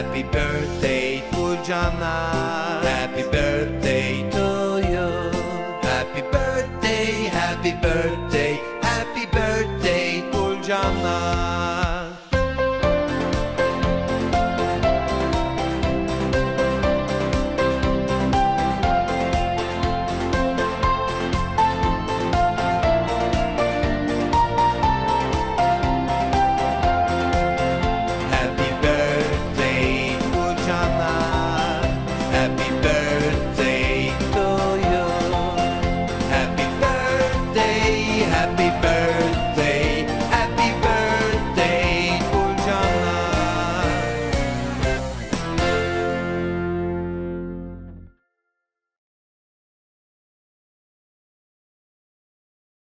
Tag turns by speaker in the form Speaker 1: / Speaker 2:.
Speaker 1: Happy birthday, Puljana. Happy birthday to you. Happy birthday, happy birthday, happy birthday, Puljana. happy birthday.